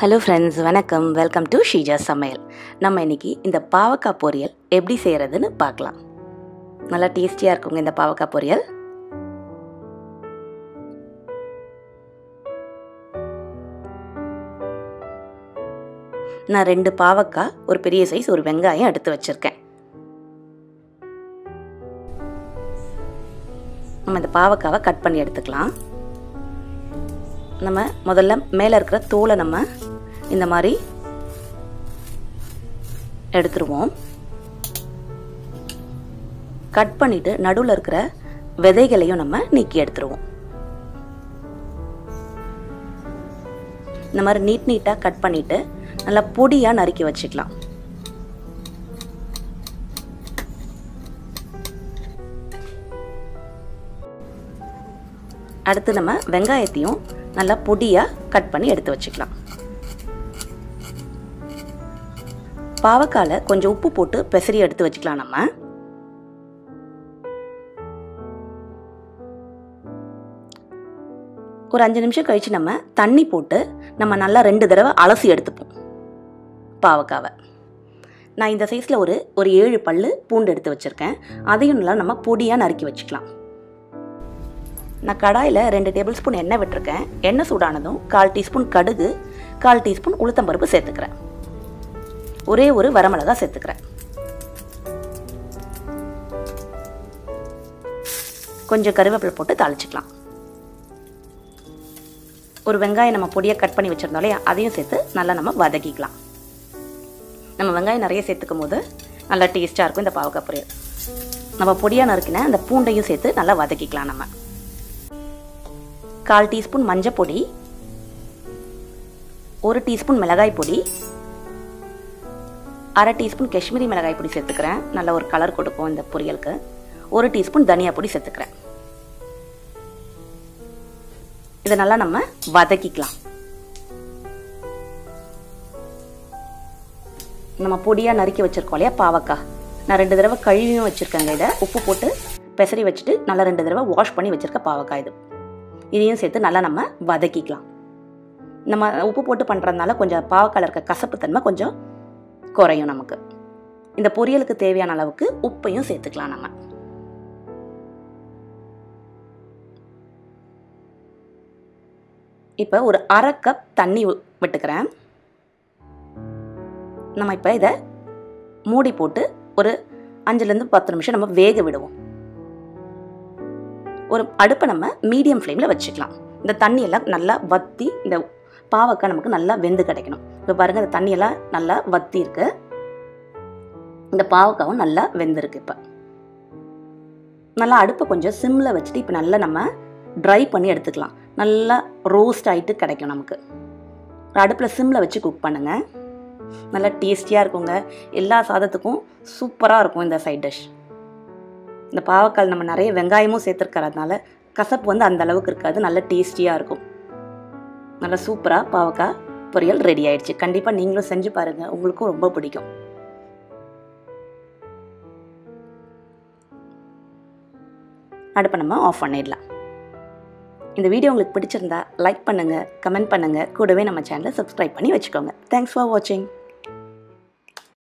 Hello friends வணக்கம். Welcome to Sheeja சமையல் நம்ம இன்னைக்கு இந்த பாவக்காய் பொரியல் எப்படி செய்கிறதுன்னு பார்க்கலாம். நல்லா டேஸ்டியாக இருக்குங்க இந்த பாவக்காய் பொரியல். நான் ரெண்டு பாவக்காய் ஒரு பெரிய சைஸ் ஒரு வெங்காயம் எடுத்து வச்சுருக்கேன். நம்ம இந்த பாவக்காவை கட் பண்ணி எடுத்துக்கலாம். நம்ம முதல்ல மேலே இருக்கிற தோலை நம்ம இந்த மாதிரி எடுத்துருவோம். கட் பண்ணிட்டு நடுவில் இருக்கிற விதைகளையும் நம்ம நீக்கி எடுத்துருவோம். இந்த மாதிரி நீட் நீட்டாக கட் பண்ணிட்டு நல்லா பொடியாக நறுக்கி வச்சுக்கலாம். அடுத்து நம்ம வெங்காயத்தையும் நல்லா பொடியாக கட் பண்ணி எடுத்து வச்சுக்கலாம். பாவக்காயில் கொஞ்சம் உப்பு போட்டு பெசரி எடுத்து வச்சுக்கலாம் நம்ம. ஒரு அஞ்சு நிமிஷம் கழித்து நம்ம தண்ணி போட்டு நம்ம நல்லா ரெண்டு தடவை அலசி எடுத்துப்போம் பாவக்காவை. நான் இந்த சைஸில் ஒரு ஒரு ஏழு பல் பூண்டு எடுத்து வச்சுருக்கேன். அதையும் நல்லா நம்ம பொடியாக நறுக்கி வச்சுக்கலாம். நான் கடாயில் ரெண்டு டேபிள் ஸ்பூன் எண்ணெய் விட்டுருக்கேன். எண்ணெய் சூடானதும் கால் டீஸ்பூன் கடுகு கால் டீஸ்பூன் உளுத்தம்பருப்பு சேர்த்துக்கிறேன். ஒரே ஒரு வரமிளகா சேர்த்துக்கிறேன். கொஞ்சம் கருவேப்பிலை போட்டு தாளிச்சிக்கலாம். ஒரு வெங்காயம் நம்ம பொடியாக கட் பண்ணி வச்சுருந்தோம் இல்லையா அதையும் சேர்த்து நல்லா நம்ம வதக்கிக்கலாம். நம்ம வெங்காயம் நிறைய சேர்த்துக்கும் போது நல்லா டேஸ்ட்டாக இருக்கும் இந்த பாவக்காய் பொரியல். நம்ம பொடியாக நறுக்கின அந்த பூண்டையும் சேர்த்து நல்லா வதக்கிக்கலாம் நம்ம. கால் டீஸ்பூன் மஞ்சள் பொடி ஒரு டீஸ்பூன் மிளகாய் பொடி அரை டீஸ்பூன் காஷ்மீரி மிளகாய் பொடி சேர்த்துக்கிறேன். நல்ல ஒரு கலர் கொடுக்கும் இந்த பொரியலுக்கு. ஒரு டீஸ்பூன் தனியா பொடி சேர்த்துக்கிறேன். இதை நல்லா நம்ம வதக்கிக்கலாம். நம்ம பொடியாக நறுக்கி வச்சிருக்கோம் இல்லையா பாவக்காய். நான் ரெண்டு தடவை கழுவியும் வச்சுருக்கேங்க இதை. உப்பு போட்டு பெசரி வச்சுட்டு நல்லா ரெண்டு தடவை வாஷ் பண்ணி வச்சுருக்க பாவக்காய் இது. இதையும் சேர்த்து நல்லா நம்ம வதக்கிக்கலாம். நம்ம உப்பு போட்டு பண்ணுறதுனால கொஞ்சம் பாவக்காயில் இருக்க கசப்புத்தன்மை கொஞ்சம் குறையும் நமக்கு. இந்த பொரியலுக்கு தேவையான அளவுக்கு உப்பையும் சேர்த்துக்கலாம் நம்ம. இப்போ ஒரு அரை கப் தண்ணி விட்டுக்கிறேன். நம்ம இப்போ இதை மூடி போட்டு ஒரு அஞ்சுலேருந்து பத்து நிமிஷம் நம்ம வேக விடுவோம். ஒரு அடுப்பை நம்ம மீடியம் ஃப்ளேமில் வச்சுக்கலாம். இந்த தண்ணியெல்லாம் நல்லா வற்றி இந்த பாவக்காய் நமக்கு நல்லா வெந்து கிடைக்கணும். இப்போ பாருங்கள் இந்த தண்ணியெல்லாம் நல்லா வத்தி இருக்கு. இந்த பாவக்காவும் நல்லா வெந்திருக்கு இப்போ. நல்லா அடுப்பை கொஞ்சம் சிம்மில் வச்சுட்டு இப்போ நல்லா நம்ம ட்ரை பண்ணி எடுத்துக்கலாம். நல்லா ரோஸ்ட் ஆகிட்டு கிடைக்கும் நமக்கு. அடுப்பில் சிம்மில் வச்சு குக் பண்ணுங்கள் நல்லா டேஸ்டியாக இருக்குங்க. எல்லா சாதத்துக்கும் சூப்பராக இருக்கும் இந்த சைட் டிஷ் இந்த பாவக்காய் நம்ம நிறைய வெங்காயமும் சேர்த்துருக்கறதுனால கசப்பு வந்து அந்த அளவுக்கு இருக்காது. நல்ல டேஸ்டியாக இருக்கும். நல்லா சூப்பராக பாவக்காய் பொரியல் ரெடி ஆயிடுச்சு. கண்டிப்பாக நீங்களும் செஞ்சு பாருங்கள் உங்களுக்கும் ரொம்ப பிடிக்கும். அடுப்பை நம்ம ஆஃப் பண்ணிடலாம். இந்த வீடியோ உங்களுக்கு பிடிச்சிருந்தா லைக் பண்ணுங்கள் கமெண்ட் பண்ணுங்கள் கூடவே நம்ம சேனலை சப்ஸ்கிரைப் பண்ணி வச்சுக்கோங்க. தேங்க்ஸ் ஃபார் வாட்சிங்